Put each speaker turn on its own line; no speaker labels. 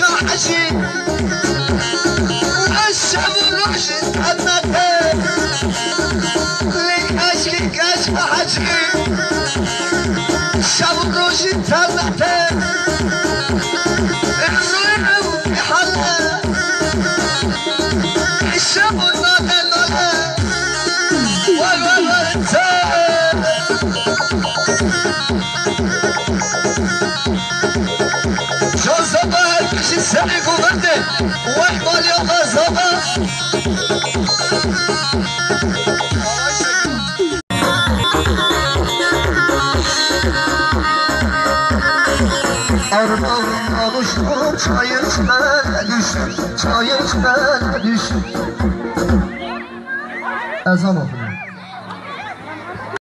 الوحشي الشعب الوحشي المكان لأجلك أشبع عجيب الشعب Thank you. والقول يا çay içmene düştüm Çay içmene düştüm Ezan okuyor